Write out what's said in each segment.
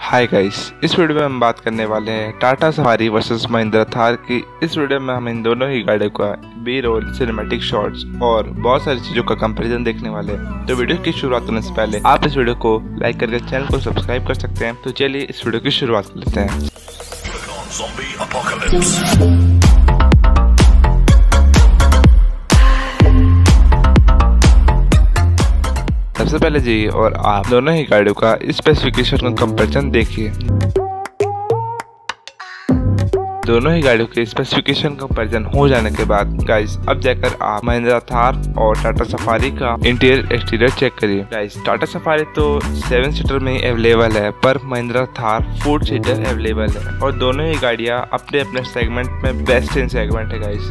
Hi guys इस video में हम बात करने वाले हैं टाटा सफारी वर्सेस महिंद्रा थार की। इस वीडियो में हम इन दोनों ही गाड़ियों का बी रोल सिनेमेटिक शॉट्स और बहुत सारी चीज़ों का कंपैरिजन देखने वाले हैं। तो वीडियो की शुरुआत करने से पहले आप इस वीडियो को लाइक करके चैनल को सब्सक्राइब कर सकते हैं। तो चलिए इस वीडियो की शुरुआत कर लेते हैं सबसे पहले जाइए और आप दोनों ही गाड़ियों का स्पेसिफिकेशन का कंपैरिजन देखिए। दोनों ही गाड़ियों के स्पेसिफिकेशन कंपैरिजन हो जाने के बाद गाइस अब जाकर आप महिंद्रा थार और टाटा सफारी का इंटीरियर एक्सटीरियर चेक करिए। गाइस टाटा सफारी तो सेवन सीटर में अवेलेबल है, पर Mahindra Thar four seater available है। और दोनों ही गाड़ियाँ अपने अपने सेगमेंट में बेस्ट इन सेगमेंट है गाइस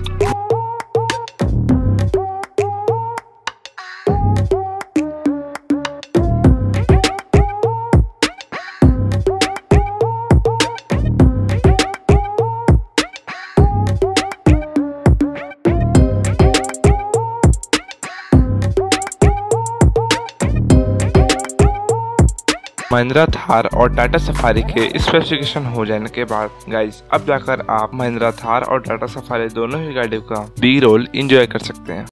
महिंद्रा, थार और टाटा सफारी के स्पेसिफिकेशन हो जाने के बाद गाइस अब जाकर आप महिंद्रा, थार और टाटा सफारी दोनों ही गाड़ियों का बी रोल इंजॉय कर सकते हैं।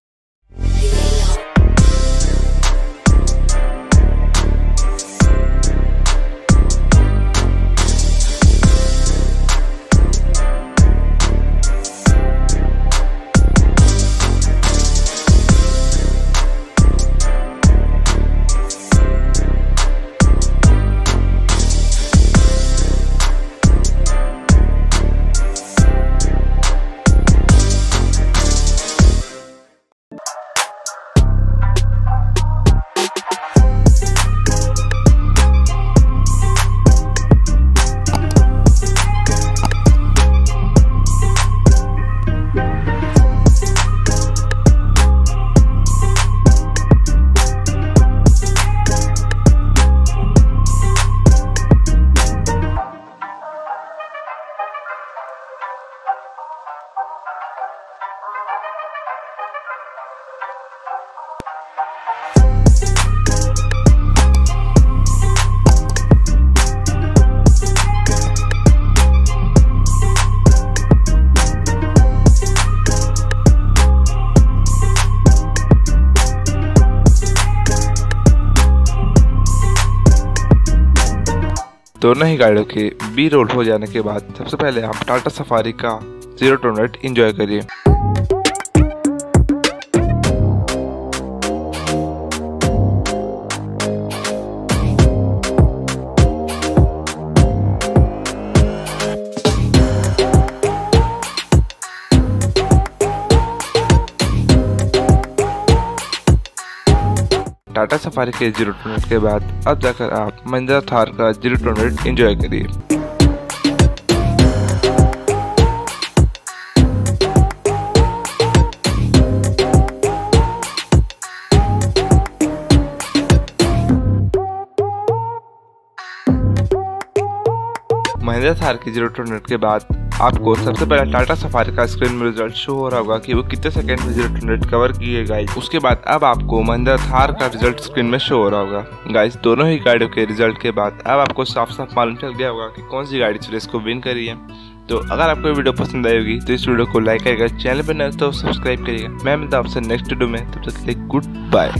दोनों ही गाड़ियों के बी रोल हो जाने के बाद सबसे पहले आप टाटा सफारी का ज़ीरो टोनेट इंजॉय करिए। टाटा सफारी के ज़ीरो टोनेट के बाद अब जाकर आप महिंद्रा थार का ज़ीरो टोनेट एंजॉय करिए। महिंद्रा थार की ज़ीरो टोनेट के बाद आपको सबसे पहले टाटा सफारी का स्क्रीन में रिज़ल्ट शो हो रहा होगा कि वो कितने सेकंड में ज़ीरो हंड्रेड कवर किए गाइस उसके बाद अब आपको महिंद्रा थार का रिज़ल्ट स्क्रीन में शो हो रहा होगा। गाइस दोनों ही गाड़ियों के रिज़ल्ट के बाद अब आपको साफ़ साफ़ मालूम चल गया होगा कि कौन सी गाड़ी रेस को विन करी है। तो अगर आपको वीडियो पसंद आई होगी तो इस वीडियो को लाइक करिएगा चैनल पर नए तो सब्सक्राइब करिएगा। मैं मिलता हूँ आपसे नेक्स्ट वीडियो में, तब तक के लिए गुड बाय